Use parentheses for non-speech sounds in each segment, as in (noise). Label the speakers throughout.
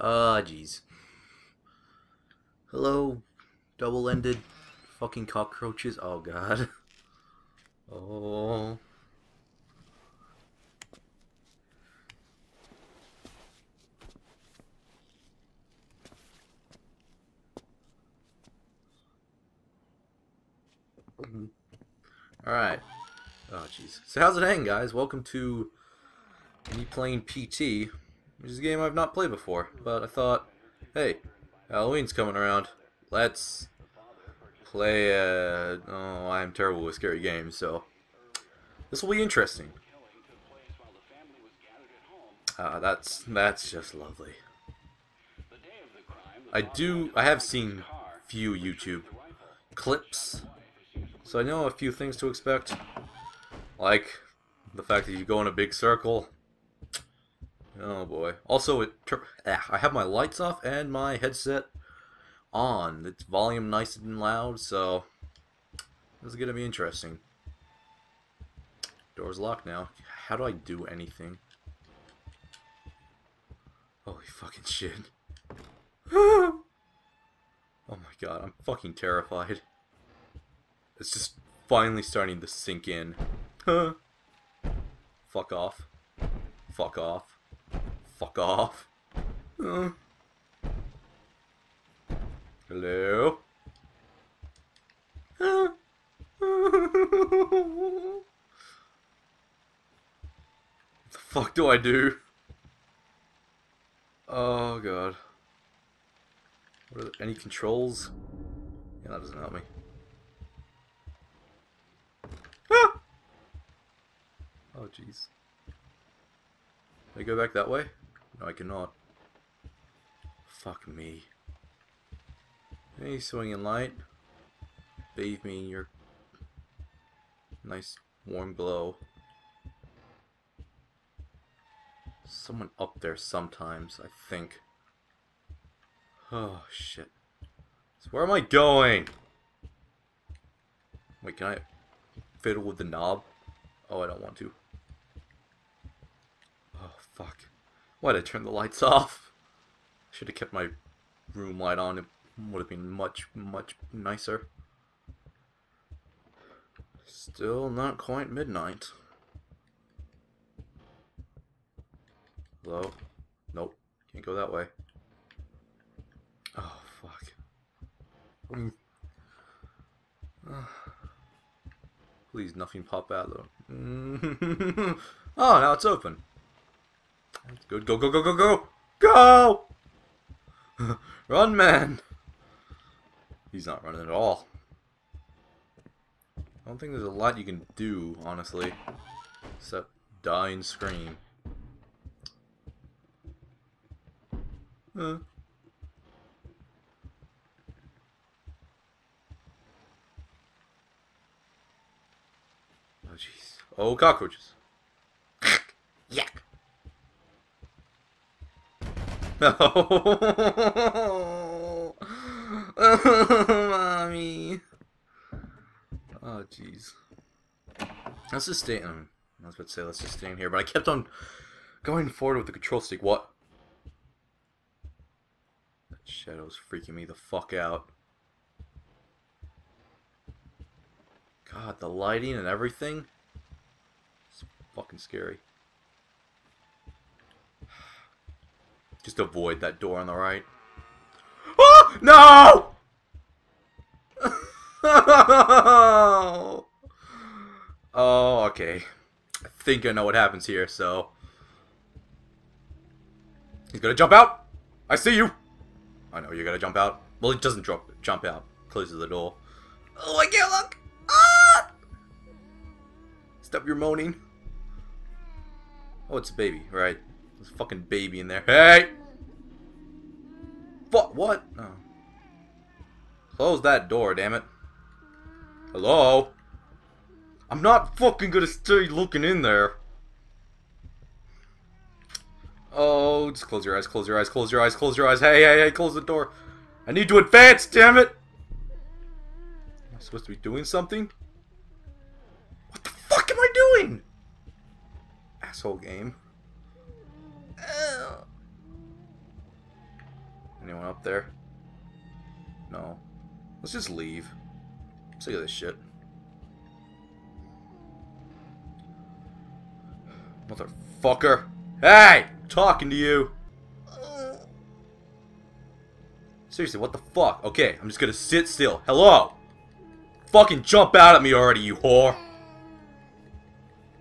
Speaker 1: Ah, jeez. Hello, double-ended fucking cockroaches. Oh, God. (laughs) Oh. Alright. Oh, jeez. So how's it hanging, guys? Welcome to me playing PT, which is a game I've not played before. But I thought, hey, Halloween's coming around. Let's play a... Oh, I'm terrible with scary games, so... This will be interesting. Ah, that's that's just lovely. I do... I have seen few YouTube clips, so I know a few things to expect. Like the fact that you go in a big circle. Oh boy. Also, it ah, I have my lights off and my headset on. It's volume nice and loud, so this is gonna be interesting. Door's locked now. How do I do anything? Holy fucking shit. (laughs) oh my god, I'm fucking terrified. It's just finally starting to sink in. (laughs) Fuck off. Fuck off. Fuck off. Uh. Hello? what the fuck do I do? Oh god. What are there, any controls? Yeah, that doesn't help me. Ah! Oh jeez. I go back that way? No, I cannot. Fuck me. Hey, swinging light. Bathe me in your nice warm glow. Someone up there sometimes, I think. Oh, shit. So where am I going? Wait, can I fiddle with the knob? Oh, I don't want to. Oh, fuck. Why'd I turn the lights (laughs) off? Should have kept my room light on. It would have been much, much nicer. Still not quite midnight. Hello? Nope. Can't go that way. Oh, fuck. Mm. (sighs) Please, nothing pop out, though. (laughs) oh, now it's open. Good. Go, go, go, go, go! Go! (laughs) Run, man! He's not running at all. I don't think there's a lot you can do, honestly. Except die and scream. Huh. Oh, jeez. Oh, cockroaches. No. (laughs) Mommy. Oh, jeez. Let's just stay. Um, I was about to say let's just stay in here, but I kept on going forward with the control stick. What? That shadow's freaking me the fuck out. God, the lighting and everything. It's fucking scary. Just avoid that door on the right. Oh! No! (laughs) oh, okay. I think I know what happens here, so... He's gonna jump out! I see you! I know you're gonna jump out. Well, he doesn't drop, jump out. Closes the door. Oh, I can't look! Ah! Stop your moaning. Oh, it's a baby, right? There's a fucking baby in there. Hey! What? What? Oh. Close that door, damn it. Hello? I'm not fucking gonna stay looking in there. Oh, just close your eyes, close your eyes, close your eyes, close your eyes. Hey, hey, hey, close the door. I need to advance, damn it! Am I supposed to be doing something? What the fuck am I doing? Asshole game. Anyone up there? No. Let's just leave. Of this shit. Motherfucker! Hey! Talking to you! Seriously, what the fuck? Okay, I'm just gonna sit still. Hello! Fucking jump out at me already, you whore!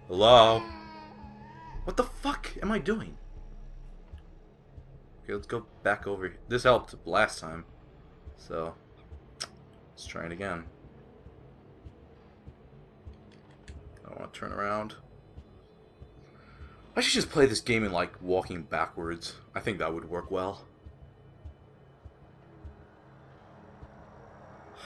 Speaker 1: Hello? What the fuck am I doing? Okay, let's go back over here. This helped last time. So, let's try it again. I don't want to turn around. I should just play this game in, like, walking backwards. I think that would work well. (sighs)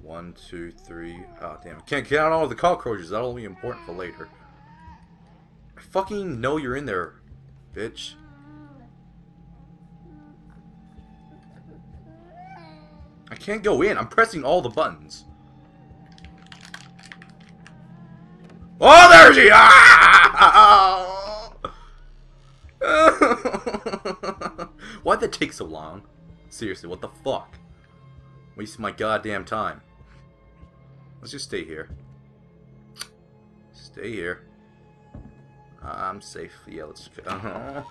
Speaker 1: One, two, three. Oh, damn. Can't get out all the cockroaches. That'll be important for later. I fucking know you're in there, bitch. I can't go in. I'm pressing all the buttons. Oh, there she! Ah! (laughs) Why'd that take so long? Seriously, what the fuck? Wasting my goddamn time. Let's just stay here. Stay here. I'm safe. Yeah, let's go. Uh (laughs) -huh.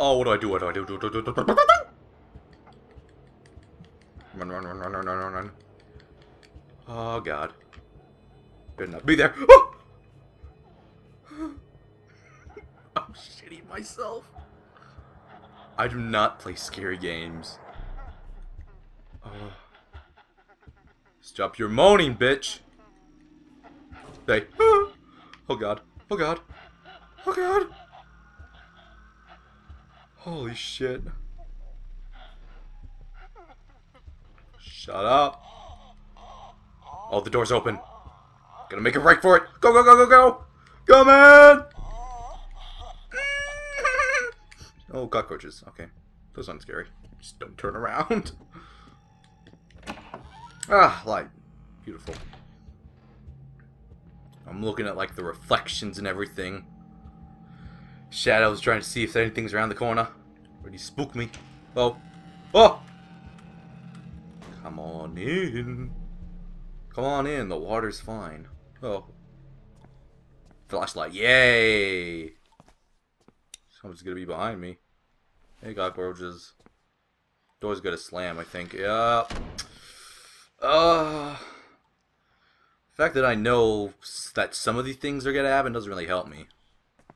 Speaker 1: Oh, what do I do? What do I do? do. Run, run, run, run, run, run, run. Oh, God. Better not be there. Oh! I do not play scary games. Uh, stop your moaning, bitch. Hey. Oh, God. Oh, God. Oh, God. Holy shit. Shut up. Oh, the door's open. Gonna make a break for it. Go, go, go, go, go. Go, man. Oh, cockroaches. Okay. Those aren't scary. Just don't turn around. (laughs) ah, light. Beautiful. I'm looking at, like, the reflections and everything. Shadows trying to see if anything's around the corner. Ready spook me. Oh. Oh! Come on in. Come on in. The water's fine. Oh. Flashlight. Yay! Someone's gonna be behind me. Hey, cockroaches. Door's gonna slam, I think. Yeah. Uh, the fact that I know that some of these things are gonna happen doesn't really help me.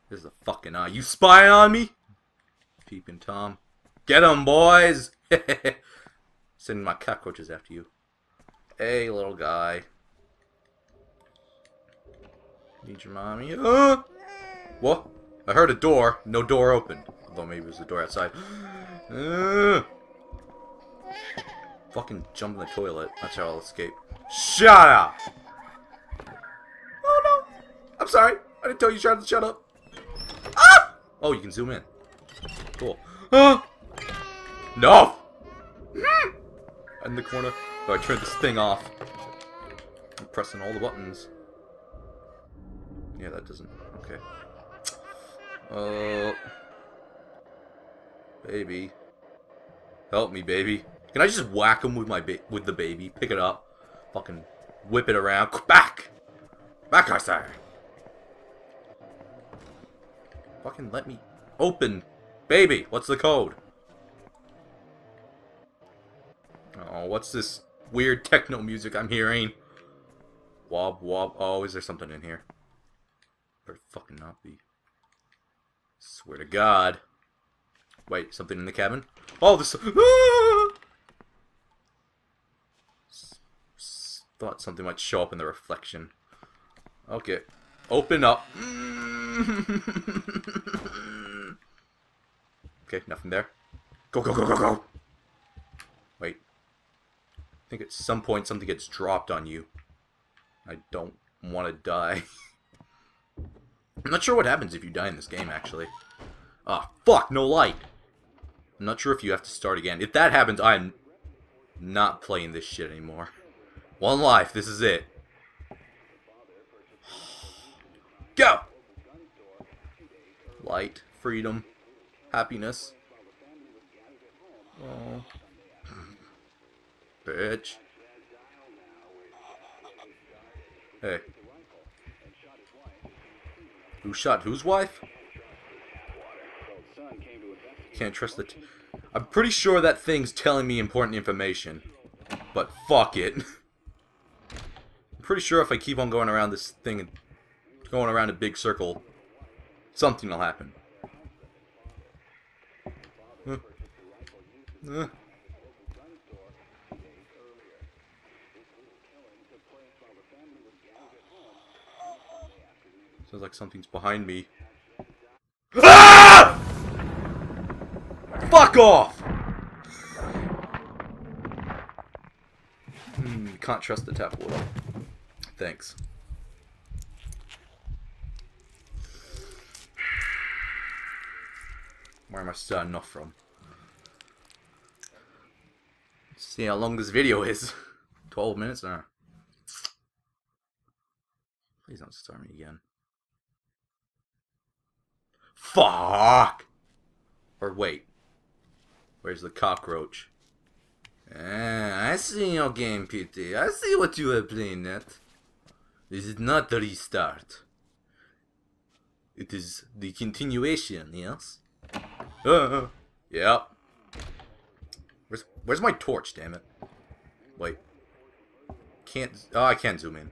Speaker 1: There's a fucking eye. You spying on me? Peeping Tom. Get 'em, boys! (laughs) Sending my cockroaches after you. Hey, little guy. Need your mommy. Uh! (gasps) What? I heard a door. No door open. Although maybe it was the door outside. (gasps) Fucking jump in the toilet. That's how I'll escape. Shut up! Oh no! I'm sorry. I didn't tell you to shut up. Ah! Oh, you can zoom in. Cool. Ah! No! In the corner. Oh, I turned this thing off. I'm pressing all the buttons. Yeah, that doesn't... Okay. Uh... Baby. Help me, baby. Can I just whack him with my with the baby? Pick it up. Fucking whip it around. Back! Back, I say! Fucking let me open. Baby, what's the code? Oh, what's this weird techno music I'm hearing? Wob, wob. Oh, is there something in here? Better fucking not be. Swear to God. Wait, something in the cabin? Oh, this. Ah! Thought something might show up in the reflection. Okay. Open up. okay, nothing there. Go, go, go, go, go! Wait. I think at some point something gets dropped on you. I don't want to die. (laughs) I'm not sure what happens if you die in this game, actually. Ah, oh, fuck, no light! I'm not sure if you have to start again. If that happens, I'm not playing this shit anymore. One life, this is it. (sighs) Go! Light, freedom, happiness. Oh. Bitch. Hey. Who shot whose wife? Can't trust the... I'm pretty sure that thing's telling me important information. But fuck it. (laughs) I'm pretty sure if I keep on going around this thing and going around a big circle, something will happen. Uh. Uh. Sounds like something's behind me. Ah! Fuck off! Hmm, can't trust the tap water. Thanks. Where am I starting off from? see how long this video is. (laughs) 12 minutes? now. Please don't start me again. Fuck! Or wait. Where's the cockroach? Ah, I see your game, PT. I see what you are playing at. This is not the restart. It is the continuation, yes? Uh, yep. Where's, where's my torch, damn it? Wait. Can't... Oh, I can't zoom in.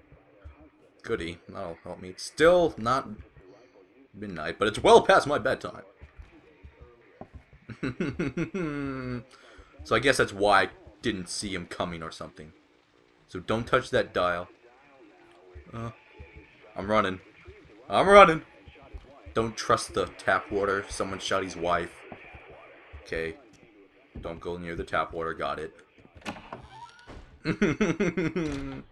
Speaker 1: Goody. That'll help me. Still not midnight, but it's well past my bedtime. (laughs) so I guess that's why I didn't see him coming or something. So don't touch that dial. Uh, I'm running. I'm running. Don't trust the tap water. Someone shot his wife. Okay. Don't go near the tap water. Got it. (laughs)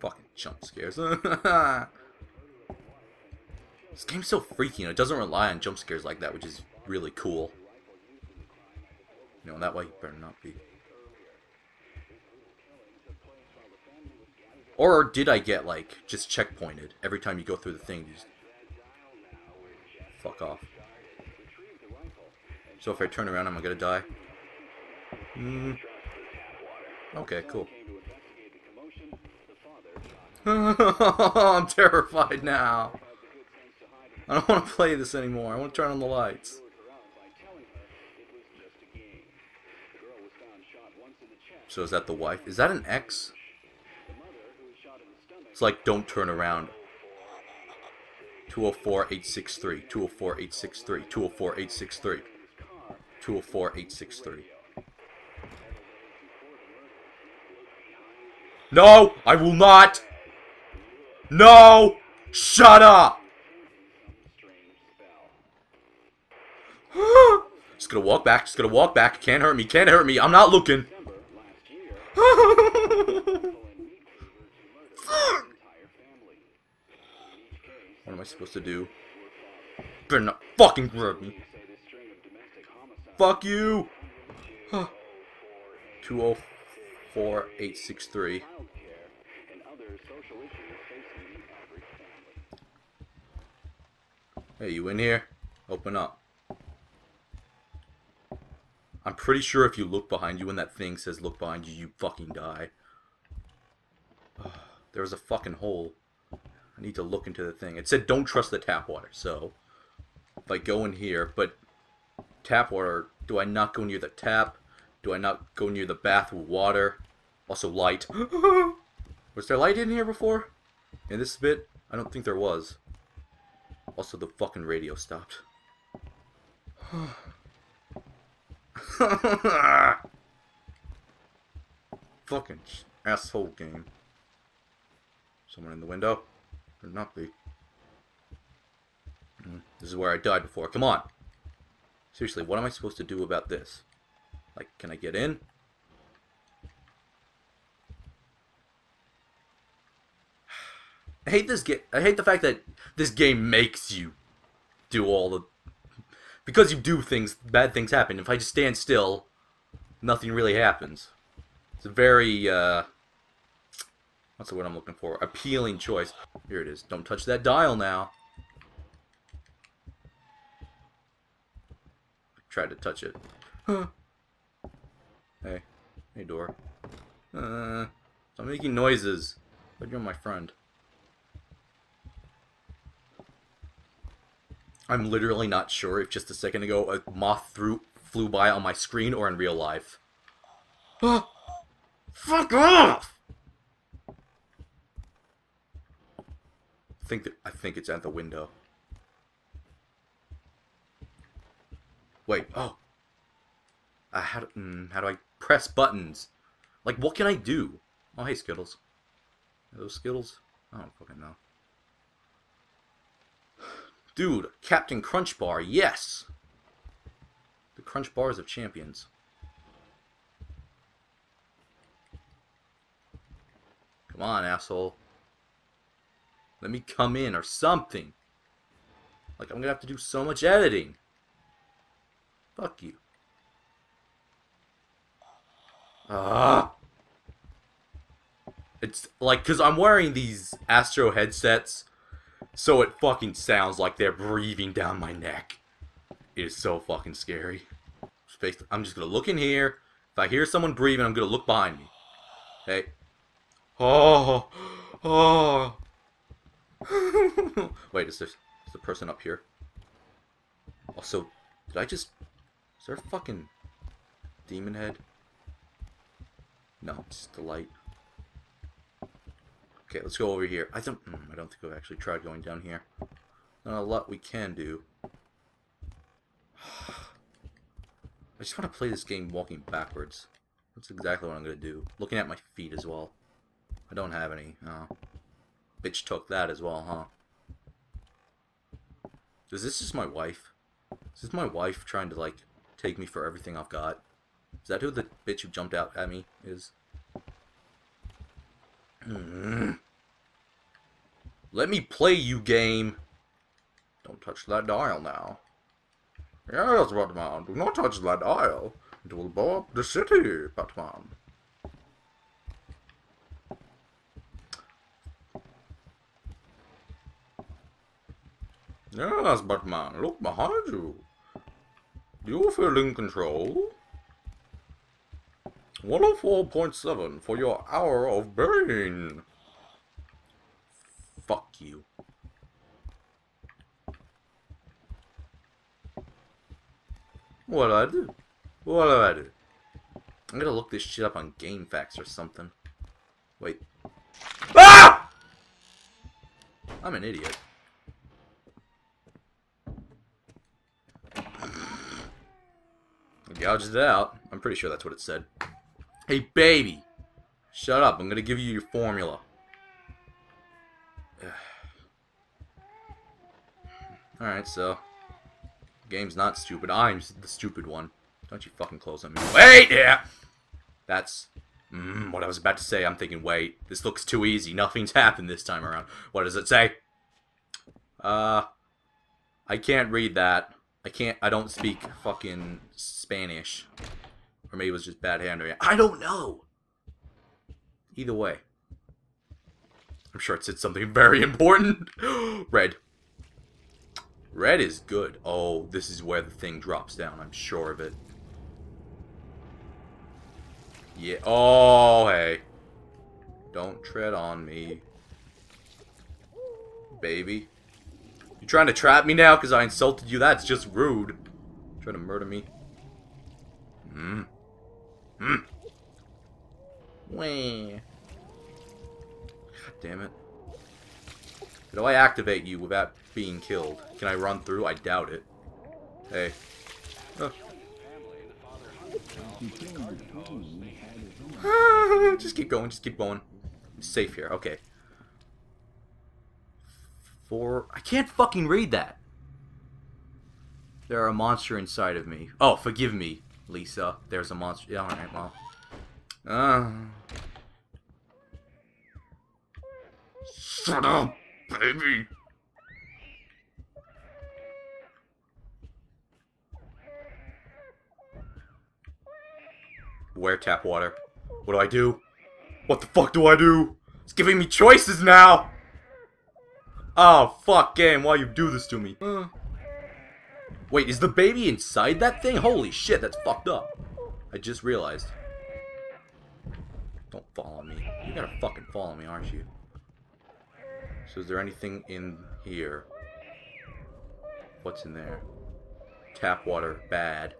Speaker 1: Fucking jump scares. (laughs) This game's so freaky, it doesn't rely on jump scares like that, which is really cool. You know, that way you better not be. Or did I get, like, just checkpointed every time you go through the thing? You Just fuck off. So if I turn around, am I gonna die? Mm. Okay, cool. (laughs) I'm terrified now. I don't want to play this anymore. I want to turn on the lights. So is that the wife? Is that an X? It's like, don't turn around. 204-863, 204-863, 204-863, 204-863. No! I will not! No! Shut up! Just gonna walk back, just gonna walk back. Can't hurt me, can't hurt me. I'm not looking. what am I supposed to do? Better not fucking hurt me. Fuck you! 204863. Hey, you in here? Open up. I'm pretty sure if you look behind you when that thing says look behind you, you fucking die. (sighs) There was a fucking hole. I need to look into the thing. It said don't trust the tap water, so if I go in here, but tap water, do I not go near the tap? Do I not go near the bath with water? Also light. (gasps) was there light in here before? In this bit? I don't think there was. Also the fucking radio stopped. (sighs) (sighs) (laughs) Fucking asshole game. Someone in the window? Could not be. Hmm, this is where I died before. Come on! Seriously, what am I supposed to do about this? Like, can I get in? (sighs) I hate this game. I hate the fact that this game makes you do all the because you do things, bad things happen. If I just stand still, nothing really happens. It's a very, uh, what's the word I'm looking for? Appealing choice. Here it is. Don't touch that dial now. tried to touch it. Huh. Hey. Hey, door. Uh, I'm making noises. But you're my friend. I'm literally not sure if just a second ago a moth threw, flew by on my screen or in real life. (gasps) Fuck off! I think that I think it's at the window. Wait, oh. How, do, mm, how do I press buttons? Like, what can I do? Oh, hey, Skittles. Are those Skittles? I don't fucking know. Dude, Captain Crunch Bar, yes! The Crunch Bars of Champions. Come on, asshole. Let me come in or something. Like, I'm gonna have to do so much editing. Fuck you. Ah. It's like, because I'm wearing these Astro headsets, so it fucking sounds like they're breathing down my neck. It is so fucking scary. I'm just gonna look in here. If I hear someone breathing, I'm gonna look behind me. Hey. Oh. Oh. (laughs) Wait, is there, is the person up here? Also, did I just Is there a fucking demon head? No, it's the light. Okay, let's go over here. I don't. Mm, I don't think I've actually tried going down here. Not a lot we can do. (sighs) I just want to play this game walking backwards. That's exactly what I'm going to do. Looking at my feet as well. I don't have any. Oh. Bitch took that as well, huh? Is this just my wife? Is this my wife trying to, like, take me for everything I've got. Is that who the bitch who jumped out at me is? Mm. Let me play you, game. Don't touch that dial now. Yes, Batman, do not touch that dial. It will blow up the city, Batman. Yes, Batman, look behind you. Do You feel in control? 104.7 for your hour of brain. Fuck you. What do I do? What do I do? I'm gonna look this shit up on GameFAQs or something. Wait. Ah! I'm an idiot. Gouged it out. I'm pretty sure that's what it said. Hey, baby! Shut up. I'm gonna give you your formula. (sighs) Alright, so... game's not stupid. I'm the stupid one. Don't you fucking close on me. Wait! Yeah! That's... Mm, what I was about to say. I'm thinking, wait. This looks too easy. Nothing's happened this time around. What does it say? Uh... I can't read that. I can't, I don't speak fucking Spanish. Or maybe it was just bad handwriting. I don't know! Either way. I'm sure it said something very (laughs) important. (gasps) Red. Red is good. Oh, this is where the thing drops down. I'm sure of it. Yeah. Oh, hey. Don't tread on me. Baby. You trying to trap me now because I insulted you? That's just rude. Trying to murder me. Hmm. Hmm. Wah. God damn it. Do I activate you without being killed? Can I run through? I doubt it. Hey. Oh. just keep going, just keep going. I'm safe here. Okay. For I can't fucking read that. There are a monster inside of me. Oh, forgive me, Lisa. There's a monster. Yeah, alright, well. Uh. Shut up, baby. Where tap water? What do I do? What the fuck do I do? It's giving me choices now! Oh, fuck, game, why you do this to me? Uh. Wait, is the baby inside that thing? Holy shit, that's fucked up. I just realized. Don't follow me. You're gonna fucking follow me, aren't you? So is there anything in here? What's in there? Tap water, bad.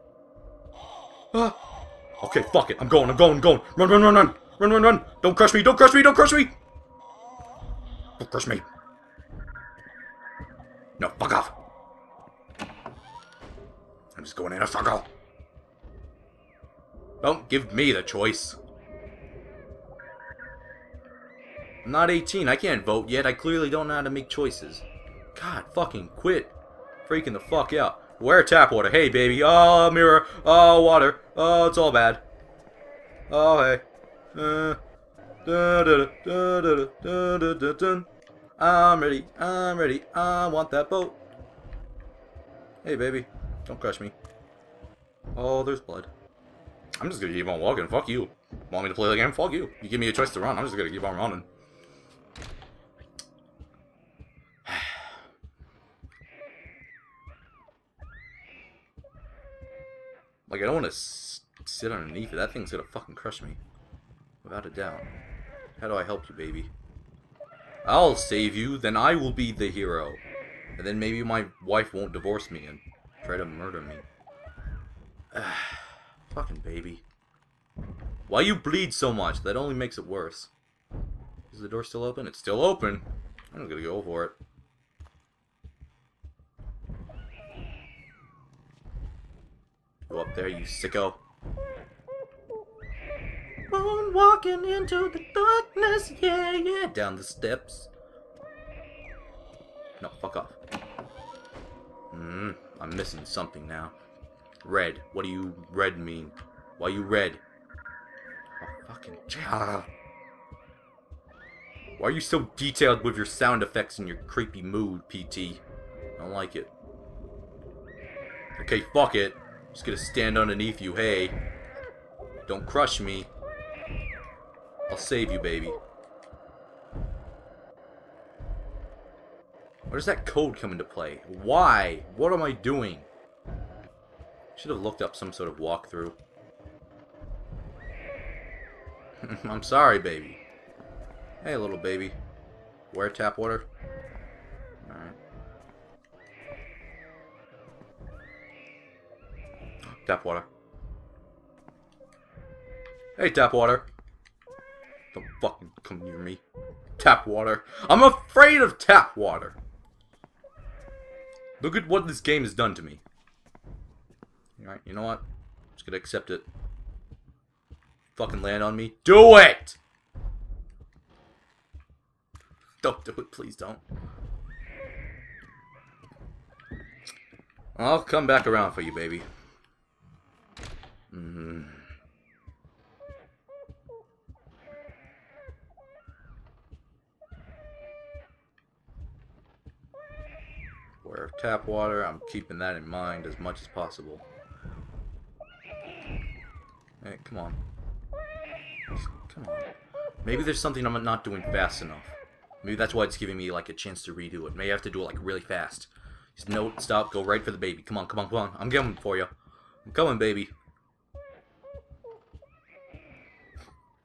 Speaker 1: Ah. (gasps) Okay, fuck it. I'm going, I'm going, going. Run, run, run, run. Run, run, run. Don't crush me, don't crush me, don't crush me. Don't crush me. No, fuck off going in a circle. Don't give me the choice. I'm not 18. I can't vote yet. I clearly don't know how to make choices. God, fucking quit. Freaking the fuck out. Where tap water. Hey, baby. Oh, mirror. Oh, water. Oh, it's all bad. Oh, hey. I'm ready. I'm ready. I want that boat. Hey, baby. Don't crush me. Oh, there's blood. I'm just gonna keep on walking. Fuck you. Want me to play the game? Fuck you. You give me a choice to run. I'm just gonna keep on running. (sighs) like, I don't want to sit underneath it. That thing's gonna fucking crush me. Without a doubt. How do I help you, baby? I'll save you, then I will be the hero. And then maybe my wife won't divorce me and try to murder me. (sighs) Fucking baby. Why you bleed so much? That only makes it worse. Is the door still open? It's still open. I'm gonna go for it. Go up there, you sicko. On walking into the darkness, yeah, yeah. Down the steps. No, fuck off. Hmm, I'm missing something now. Red. What do you red mean? Why you red? Oh, fucking ah. Why are you so detailed with your sound effects and your creepy mood, PT? I don't like it. Okay, fuck it. I'm Just gonna stand underneath you, hey. Don't crush me. I'll save you, baby. Where does that code come into play? Why? What am I doing? Should have looked up some sort of walkthrough. (laughs) I'm sorry, baby. Hey, little baby. Where tap water? Alright. Tap water. Hey, tap water. Don't fucking come near me. Tap water. I'm afraid of tap water. Look at what this game has done to me. Alright, you know what? I'm just gonna accept it. Fucking land on me. Do it! Don't do it, please don't. I'll come back around for you, baby. Mm -hmm. Where tap water, I'm keeping that in mind as much as possible. Hey, come on. Come on. Maybe there's something I'm not doing fast enough. Maybe that's why it's giving me like a chance to redo it. Maybe I have to do it like really fast. Just no, stop, go right for the baby. Come on, come on, come on. I'm coming for you. I'm coming, baby.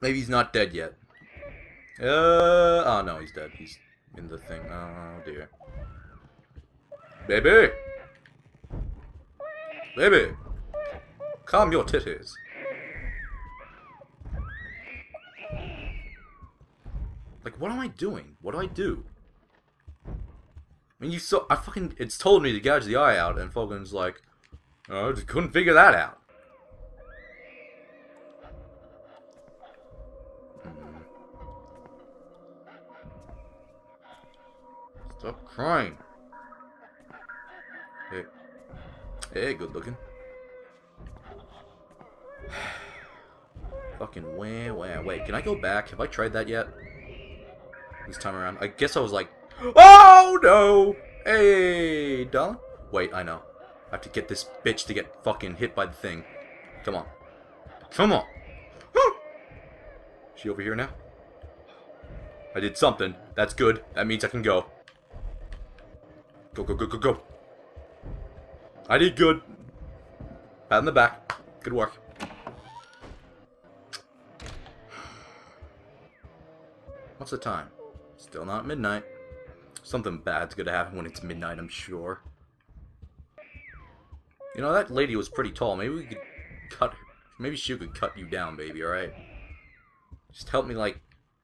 Speaker 1: Maybe he's not dead yet. Uh, oh no, he's dead. He's in the thing. Oh dear. Baby! Baby! Calm your titties. Like, what am I doing? What do I do? I mean, you saw, I fucking, it's told me to gouge the eye out, and Falcon's like, oh, I just couldn't figure that out. Hmm. Stop crying. Hey. Hey, good looking. (sighs) Fucking wah wah. Wait, can I go back? Have I tried that yet? This time around. I guess I was like, oh no! Hey, darling. Wait, I know. I have to get this bitch to get fucking hit by the thing. Come on. Come on. (gasps) She over here now? I did something. That's good. That means I can go. Go, go, go, go, go. I did good. Pat in the back. Good work. What's the time? Still not midnight. Something bad's gonna happen when it's midnight, I'm sure. You know, that lady was pretty tall. Maybe we could cut her. Maybe she could cut you down, baby, alright? Just help me, like,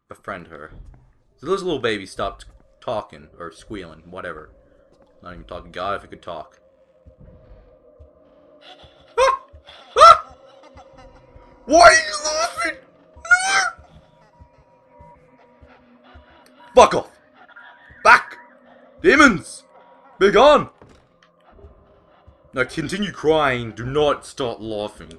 Speaker 1: befriend her. So this little baby stopped talking, or squealing, whatever. Not even talking. God, if it could talk. Ah! (laughs) Ah! Why Fuck off! Back! Demons! Be gone! Now continue crying, do not start laughing.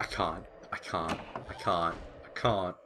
Speaker 1: I can't. I can't. I can't. I can't.